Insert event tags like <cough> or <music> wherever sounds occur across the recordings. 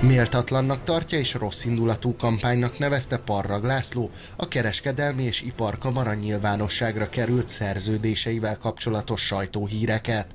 Méltatlannak tartja és rossz indulatú kampánynak nevezte Parrag László a kereskedelmi és iparkamara nyilvánosságra került szerződéseivel kapcsolatos sajtóhíreket.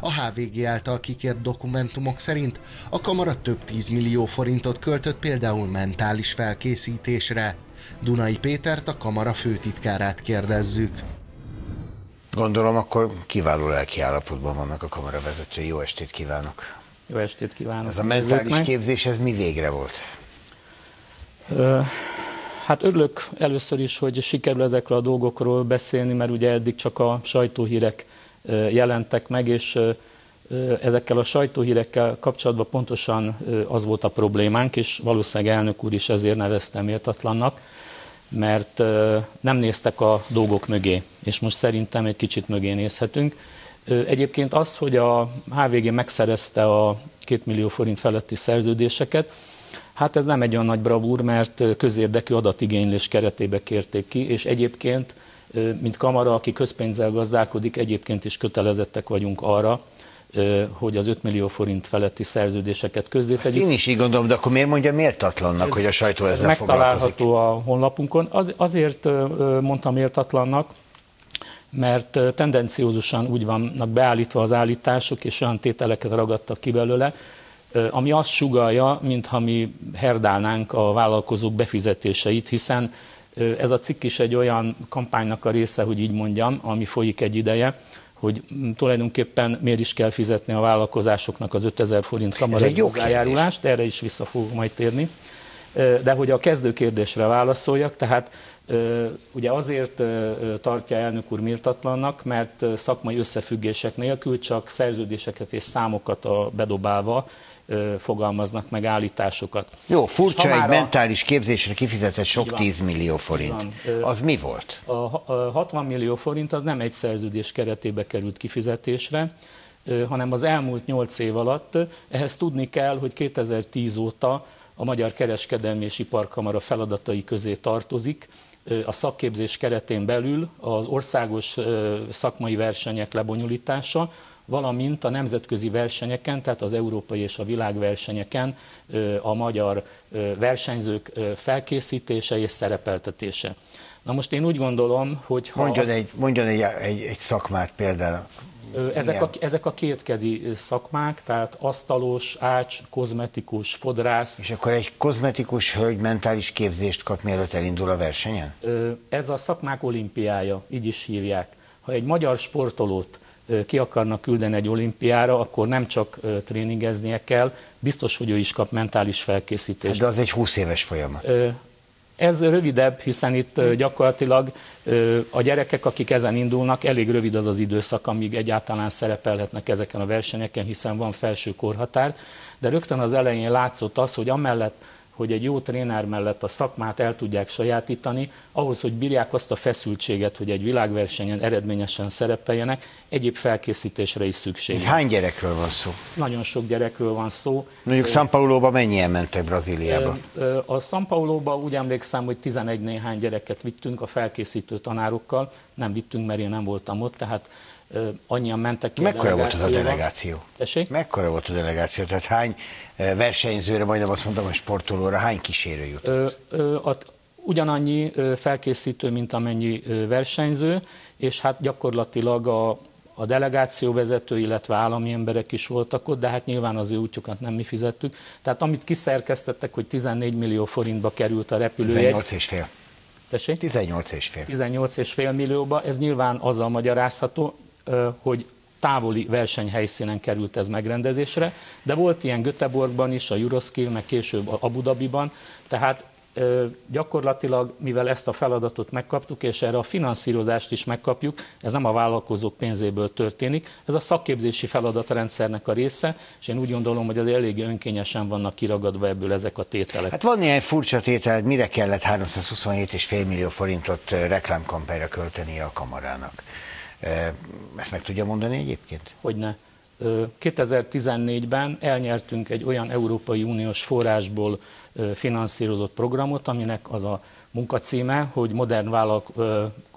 A HVG által kikért dokumentumok szerint a kamara több tízmillió forintot költött például mentális felkészítésre. Dunai Pétert, a kamara főtitkárát kérdezzük. Gondolom, akkor kiváló lelki állapotban vannak a kamara vezetői. Jó estét kívánok! Jó estét kívánok! Ez a mentális képzés, ez mi végre volt? Hát örülök először is, hogy sikerül ezekről a dolgokról beszélni, mert ugye eddig csak a sajtóhírek jelentek meg, és ezekkel a sajtóhírekkel kapcsolatban pontosan az volt a problémánk, és valószínűleg elnök úr is ezért nevezte méltatlannak, mert nem néztek a dolgok mögé, és most szerintem egy kicsit mögé nézhetünk. Egyébként az, hogy a HVG megszerezte a 2 millió forint feletti szerződéseket, hát ez nem egy olyan nagy bravúr, mert közérdekű adatigénylés keretébe kérték ki, és egyébként, mint kamara, aki közpénzzel gazdálkodik, egyébként is kötelezettek vagyunk arra, hogy az 5 millió forint feletti szerződéseket közzétegyük. Ezt én is így gondolom, de akkor miért mondja méltatlannak, ez, hogy a sajtó ezzel ez megtalálható a honlapunkon. Az, azért mondtam méltatlannak, mert tendenciózusan úgy vannak beállítva az állítások, és olyan tételeket ragadtak ki belőle, ami azt sugalja, mintha mi herdálnánk a vállalkozók befizetéseit, hiszen ez a cikk is egy olyan kampánynak a része, hogy így mondjam, ami folyik egy ideje, hogy tulajdonképpen miért is kell fizetni a vállalkozásoknak az 5000 forint kamarai hozzájárulást, erre is vissza fogok majd térni. De hogy a kezdő kérdésre válaszoljak, tehát Ugye azért tartja elnök úr méltatlannak, mert szakmai összefüggések nélkül csak szerződéseket és számokat a bedobálva fogalmaznak meg állításokat. Jó, furcsa egy a... mentális képzésre kifizetett sok 10 millió forint. Az mi volt? A 60 millió forint az nem egy szerződés keretébe került kifizetésre, hanem az elmúlt 8 év alatt. Ehhez tudni kell, hogy 2010 óta a Magyar Kereskedelmi és Iparkamara feladatai közé tartozik, a szakképzés keretén belül az országos szakmai versenyek lebonyolítása, valamint a nemzetközi versenyeken, tehát az európai és a világversenyeken a magyar versenyzők felkészítése és szerepeltetése. Na most én úgy gondolom, hogy ha... Mondjon, azt... egy, mondjon egy, egy, egy szakmát például. Ezek a, ezek a kétkezi szakmák, tehát asztalos, ács, kozmetikus, fodrász. És akkor egy kozmetikus hölgy mentális képzést kap, mielőtt elindul a versenyen? Ez a szakmák olimpiája, így is hívják. Ha egy magyar sportolót ki akarnak küldeni egy olimpiára, akkor nem csak tréningeznie kell, biztos, hogy ő is kap mentális felkészítést. De az egy 20 éves folyamat. Ez rövidebb, hiszen itt gyakorlatilag a gyerekek, akik ezen indulnak, elég rövid az az időszak, amíg egyáltalán szerepelhetnek ezeken a versenyeken, hiszen van felső korhatár, de rögtön az elején látszott az, hogy amellett, hogy egy jó tréner mellett a szakmát el tudják sajátítani, ahhoz, hogy bírják azt a feszültséget, hogy egy világversenyen eredményesen szerepeljenek, egyéb felkészítésre is szükség. Itt hány gyerekről van szó? Nagyon sok gyerekről van szó. Mondjuk São Paulo-ba mennyien mentek Brazíliába? A São Paulo-ba úgy emlékszem, hogy 11 néhány gyereket vittünk a felkészítő tanárokkal, nem vittünk, mert én nem voltam ott, tehát annyian mentek ki Mekkora volt az a delegáció? Tessék? Mekkora volt a delegáció? Tehát hány versenyzőre, majdnem azt mondtam, hogy sportolóra, hány kísérő jut? Ö, ö, a, ugyanannyi felkészítő, mint amennyi versenyző, és hát gyakorlatilag a, a delegáció vezető, illetve állami emberek is voltak ott, de hát nyilván az ő útjukat nem mi fizettük. Tehát amit kiszerkeztettek, hogy 14 millió forintba került a repülőjegy. 18 és fél. Tessék? 18 és fél. 18 és fél millióba, ez nyilván azzal magyarázható, hogy távoli versenyhelyszínen került ez megrendezésre, de volt ilyen Göteborgban is, a Euroskill, meg később a Abu Dhabiban, tehát gyakorlatilag, mivel ezt a feladatot megkaptuk, és erre a finanszírozást is megkapjuk, ez nem a vállalkozók pénzéből történik, ez a szakképzési feladatrendszernek a része, és én úgy gondolom, hogy az eléggé önkényesen vannak kiragadva ebből ezek a tételek. Hát van ilyen furcsa tétel, mire kellett 327,5 millió forintot reklámkampányra költeni a kamarának? Ezt meg tudja mondani egyébként? Hogyne. 2014-ben elnyertünk egy olyan Európai Uniós forrásból finanszírozott programot, aminek az a munkacíme, hogy modern, vállalk,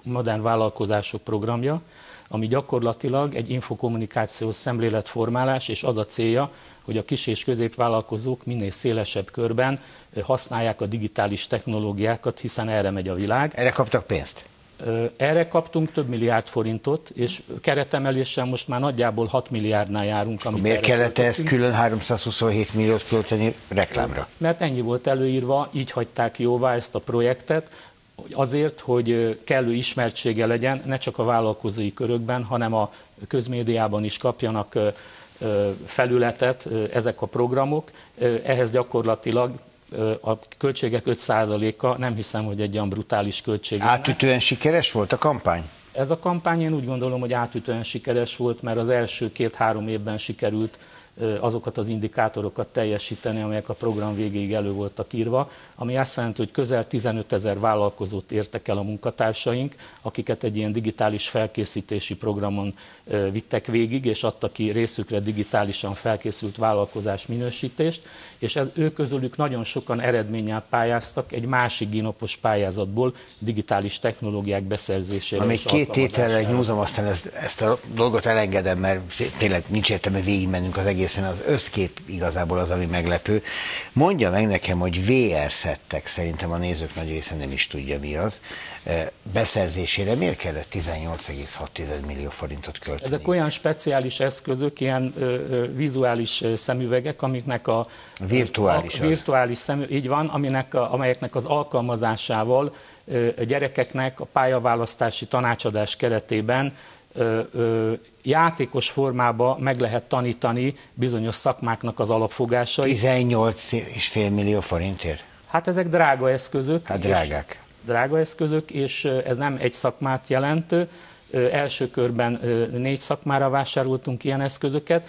modern vállalkozások programja. ami gyakorlatilag egy infokommunikációs szemléletformálás, és az a célja, hogy a kis és középvállalkozók minél szélesebb körben használják a digitális technológiákat, hiszen erre megy a világ. Erre kaptak pénzt? Erre kaptunk több milliárd forintot, és keretemeléssel most már nagyjából 6 milliárdnál járunk. Amit Miért kellett ezt külön 327 milliót költeni reklámra? Mert ennyi volt előírva, így hagyták jóvá ezt a projektet, azért, hogy kellő ismertsége legyen, ne csak a vállalkozói körökben, hanem a közmédiában is kapjanak felületet ezek a programok. Ehhez gyakorlatilag a költségek 5%-a nem hiszem, hogy egy olyan brutális költség. Átütően sikeres volt a kampány? Ez a kampány én úgy gondolom, hogy átütően sikeres volt, mert az első két-három évben sikerült azokat az indikátorokat teljesíteni, amelyek a program végéig elő voltak írva, ami azt jelenti, hogy közel 15 ezer vállalkozót értek el a munkatársaink, akiket egy ilyen digitális felkészítési programon vittek végig, és adtak ki részükre digitálisan felkészült vállalkozás minősítést, és ez, ők közülük nagyon sokan eredménnyel pályáztak egy másik ginopos pályázatból digitális technológiák beszerzésére. Amíg két tételre nyúzom, aztán ezt, ezt a dolgot elengedem, mert tényleg nincs értelme végigmennünk az egészen, az összkép igazából az, ami meglepő. Mondja meg nekem, hogy VR szettek, szerintem a nézők nagy része nem is tudja mi az, beszerzésére miért kellett 18,6 millió forintot költeni? Ezek olyan speciális eszközök, ilyen ö, ö, vizuális szemüvegek, amiknek a virtuális, a, virtuális szemű, így van, aminek a, amelyeknek az alkalmazásával ö, a gyerekeknek a pályaválasztási tanácsadás keretében ö, ö, játékos formába meg lehet tanítani bizonyos szakmáknak az alapfogásait. 18,5 millió forintért? Hát ezek drága eszközök. Hát drágák drága eszközök, és ez nem egy szakmát jelent. Első körben négy szakmára vásároltunk ilyen eszközöket.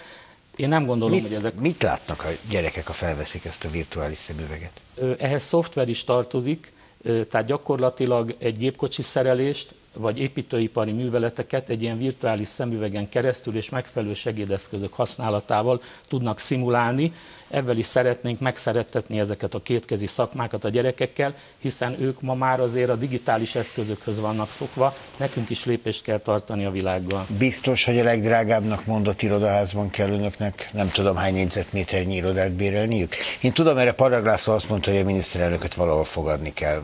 Én nem gondolom, mit, hogy ezek... Mit látnak a gyerekek, ha felveszik ezt a virtuális szemüveget? Ehhez szoftver is tartozik, tehát gyakorlatilag egy gépkocsi szerelést vagy építőipari műveleteket egy ilyen virtuális szemüvegen keresztül és megfelelő segédeszközök használatával tudnak szimulálni. Ebben is szeretnénk megszerettetni ezeket a kétkezi szakmákat a gyerekekkel, hiszen ők ma már azért a digitális eszközökhöz vannak szokva, nekünk is lépést kell tartani a világgal. Biztos, hogy a legdrágábbnak mondott irodaházban kell önöknek, nem tudom hány négyzetméternyi irodát bérelniük. Én tudom, erre Paraglászó azt mondta, hogy a miniszterelnököt valahol fogadni kell.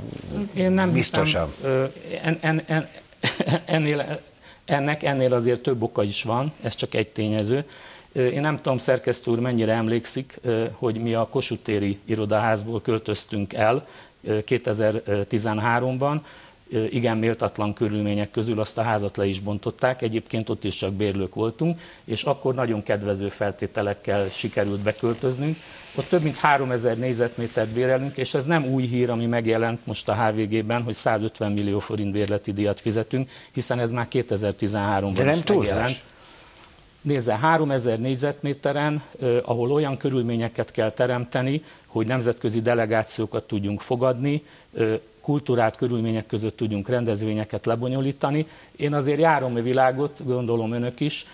Én nem Biztosan. Hiszem, en, en, en, <laughs> ennél, ennek ennél azért több oka is van, ez csak egy tényező. Én nem tudom, szerkesztő úr mennyire emlékszik, hogy mi a Kossuth irodaházból költöztünk el 2013-ban, igen méltatlan körülmények közül azt a házat le is bontották, egyébként ott is csak bérlők voltunk, és akkor nagyon kedvező feltételekkel sikerült beköltöznünk. Ott több mint 3000 négyzetmétert bérelünk, és ez nem új hír, ami megjelent most a HVG-ben, hogy 150 millió forint bérleti díjat fizetünk, hiszen ez már 2013-ban De nem is megjelent. Nézze, 3000 négyzetméteren, ahol olyan körülményeket kell teremteni, hogy nemzetközi delegációkat tudjunk fogadni, kultúrát körülmények között tudjunk rendezvényeket lebonyolítani. Én azért járom a világot, gondolom önök is,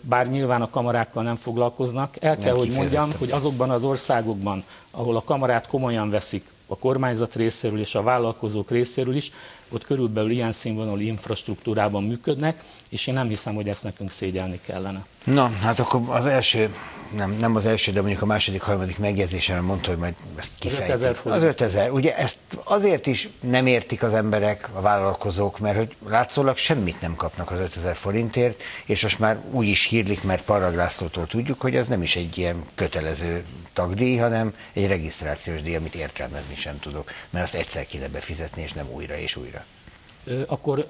bár nyilván a kamarákkal nem foglalkoznak. El kell, nem hogy mondjam, hogy azokban az országokban, ahol a kamarát komolyan veszik, a kormányzat részéről és a vállalkozók részéről is, ott körülbelül ilyen színvonalú infrastruktúrában működnek, és én nem hiszem, hogy ezt nekünk szégyelni kellene. Na, hát akkor az első nem, nem az első, de mondjuk a második, harmadik megjegyzésen mondta, hogy majd ezt kifejtik. Az 5000 Az 5000. Ugye ezt azért is nem értik az emberek, a vállalkozók, mert hogy látszólag semmit nem kapnak az 5000 forintért, és most már úgy is hírlik, mert Paraglászlótól tudjuk, hogy ez nem is egy ilyen kötelező tagdíj, hanem egy regisztrációs díj, amit értelmezni sem tudok, mert azt egyszer kéne befizetni, és nem újra és újra. Akkor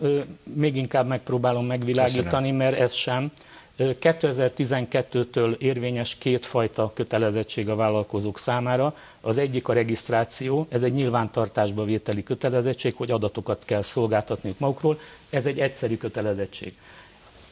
még inkább megpróbálom megvilágítani, Köszönöm. mert ez sem. 2012-től érvényes kétfajta kötelezettség a vállalkozók számára. Az egyik a regisztráció, ez egy nyilvántartásba vételi kötelezettség, hogy adatokat kell szolgáltatniuk magukról. Ez egy egyszerű kötelezettség.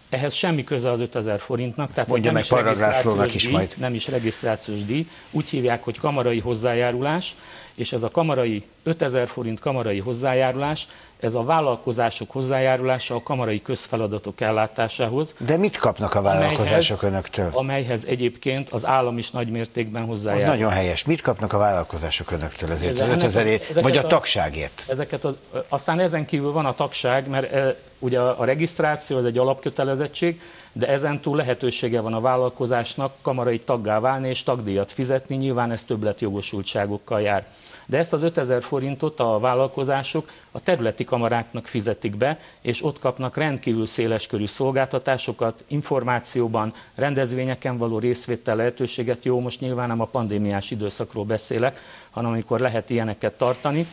Ehhez semmi köze az 5000 forintnak, tehát Mondja nem, is regisztrációs is díj, majd. nem is regisztrációs díj, úgy hívják, hogy kamarai hozzájárulás, és ez a kamarai 5000 forint kamarai hozzájárulás, ez a vállalkozások hozzájárulása a kamarai közfeladatok ellátásához. De mit kapnak a vállalkozások amelyhez, önöktől? Amelyhez egyébként az állam is nagy mértékben hozzájárul. Az nagyon helyes. Mit kapnak a vállalkozások önöktől ezért az 5000 vagy a, a tagságért? Ezeket az, aztán ezen kívül van a tagság, mert e, ugye a, a regisztráció az egy alapkötelezettség, de ezen túl lehetősége van a vállalkozásnak kamarai taggá válni és tagdíjat fizetni, nyilván ez többletjogosultságokkal jár de ezt az 5000 forintot a vállalkozások a területi kamaráknak fizetik be, és ott kapnak rendkívül széleskörű szolgáltatásokat, információban, rendezvényeken való részvétel lehetőséget. Jó, most nyilván nem a pandémiás időszakról beszélek, hanem amikor lehet ilyeneket tartani.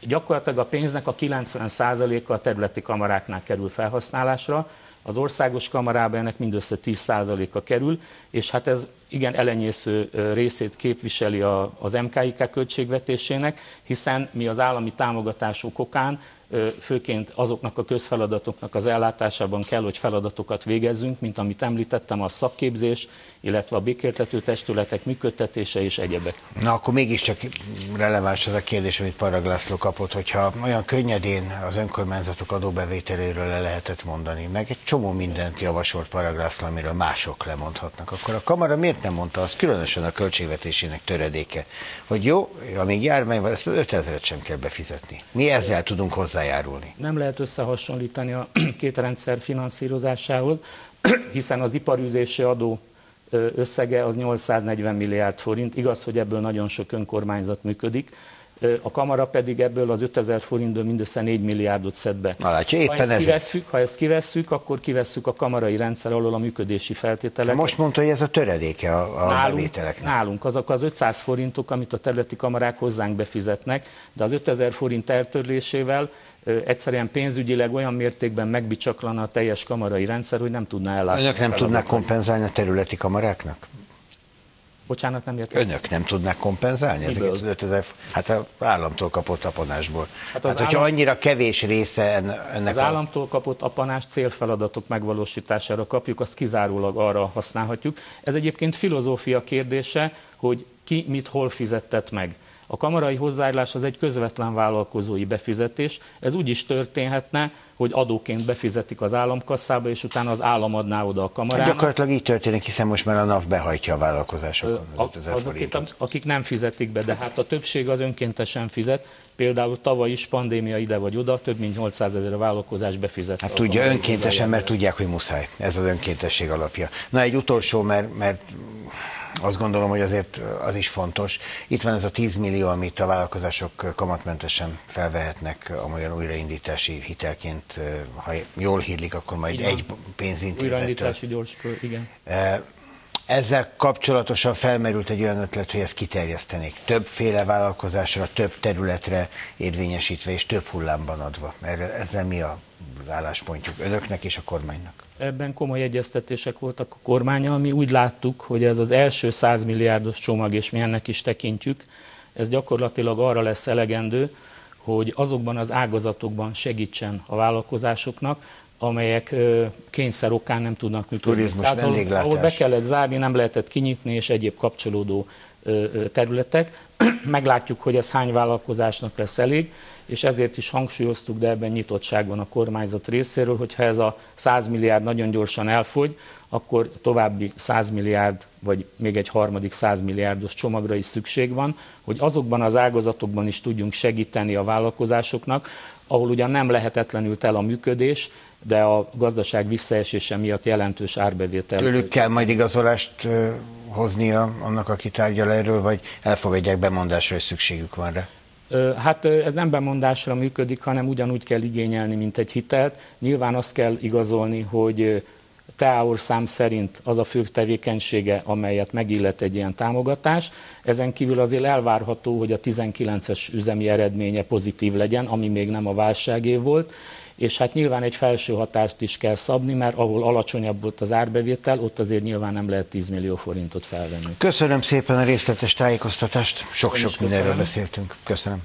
Gyakorlatilag a pénznek a 90%-a a területi kamaráknál kerül felhasználásra, az országos kamarában ennek mindössze 10%-a kerül, és hát ez igen elenyésző részét képviseli az MKIK költségvetésének, hiszen mi az állami támogatások okán főként azoknak a közfeladatoknak az ellátásában kell, hogy feladatokat végezzünk, mint amit említettem, a szakképzés, illetve a békéltető testületek működtetése és egyebek. Na akkor mégiscsak releváns az a kérdés, amit Parag László kapott, hogyha olyan könnyedén az önkormányzatok adóbevételéről le lehetett mondani, meg egy csomó mindent javasolt Parag László, amiről mások lemondhatnak, akkor a Kamara miért nem mondta azt, különösen a költségvetésének töredéke, hogy jó, amíg járvány van, ezt az 5000-et sem kell befizetni. Mi ezzel tudunk hozzájárulni. Nem lehet összehasonlítani a <clears throat> két rendszer finanszírozásához, <clears throat> hiszen az iparűzési adó összege az 840 milliárd forint. Igaz, hogy ebből nagyon sok önkormányzat működik, a kamara pedig ebből az 5000 forintból mindössze 4 milliárdot szed be. Na, látja, éppen ha, ezt kivesszük, ha ezt kivesszük, akkor kivesszük a kamarai rendszer alól a működési feltételeket. Most mondta, hogy ez a töredéke a, a nálunk, bevételeknek. Nálunk azok az 500 forintok, amit a területi kamarák hozzánk befizetnek, de az 5000 forint eltörlésével egyszerűen pénzügyileg olyan mértékben megbicsaklana a teljes kamarai rendszer, hogy nem tudná ellátni. Önök nem tudnák kompenzálni a területi kamaráknak? Bocsánat, nem értem. Önök nem tudnak kompenzálni Miből? ezeket az 5000, hát az államtól kapott apanásból. Hát, hát hogyha állam... annyira kevés része ennek Az a... államtól kapott apanás célfeladatok megvalósítására kapjuk, azt kizárólag arra használhatjuk. Ez egyébként filozófia kérdése, hogy ki mit hol fizettet meg. A kamarai hozzájárulás az egy közvetlen vállalkozói befizetés. Ez úgy is történhetne, hogy adóként befizetik az államkasszába, és utána az állam adná oda a kamarának. Hát gyakorlatilag így történik, hiszen most már a NAV behajtja a vállalkozásokon az Azok, akik nem fizetik be, de hát a többség az önkéntesen fizet. Például tavaly is pandémia ide vagy oda, több mint 800 ezer vállalkozás befizet. Hát tudja, önkéntesen, mert tudják, hogy muszáj. Ez az önkéntesség alapja. Na egy utolsó, mert, mert azt gondolom, hogy azért az is fontos. Itt van ez a 10 millió, amit a vállalkozások kamatmentesen felvehetnek amolyan újraindítási hitelként, ha jól hírlik, akkor majd Igen. egy pénzintézettől. Újraindítási gyors, igen. Ezzel kapcsolatosan felmerült egy olyan ötlet, hogy ezt kiterjesztenék. Többféle vállalkozásra, több területre érvényesítve és több hullámban adva. Erre, ezzel mi az álláspontjuk önöknek és a kormánynak? Ebben komoly egyeztetések voltak a kormánya, mi úgy láttuk, hogy ez az első 100 milliárdos csomag, és mi ennek is tekintjük, ez gyakorlatilag arra lesz elegendő, hogy azokban az ágazatokban segítsen a vállalkozásoknak, amelyek kényszer okán nem tudnak működni. Turizmus, Tehát, ahol, ahol be kellett zárni, nem lehetett kinyitni, és egyéb kapcsolódó területek. <clears throat> Meglátjuk, hogy ez hány vállalkozásnak lesz elég, és ezért is hangsúlyoztuk, de ebben nyitottság van a kormányzat részéről, hogy ha ez a 100 milliárd nagyon gyorsan elfogy, akkor további 100 milliárd, vagy még egy harmadik 100 milliárdos csomagra is szükség van, hogy azokban az ágazatokban is tudjunk segíteni a vállalkozásoknak, ahol ugyan nem lehetetlenül el a működés, de a gazdaság visszaesése miatt jelentős árbevétel. Tőlük kell majd igazolást hoznia annak, aki tárgyal erről, vagy elfogadják bemondásra, hogy szükségük van rá? Hát ez nem bemondásra működik, hanem ugyanúgy kell igényelni, mint egy hitelt. Nyilván azt kell igazolni, hogy teáor szám szerint az a fő tevékenysége, amelyet megillet egy ilyen támogatás. Ezen kívül azért elvárható, hogy a 19-es üzemi eredménye pozitív legyen, ami még nem a válságé volt, és hát nyilván egy felső határt is kell szabni, mert ahol alacsonyabb volt az árbevétel, ott azért nyilván nem lehet 10 millió forintot felvenni. Köszönöm szépen a részletes tájékoztatást, sok-sok mindenről beszéltünk. Köszönöm.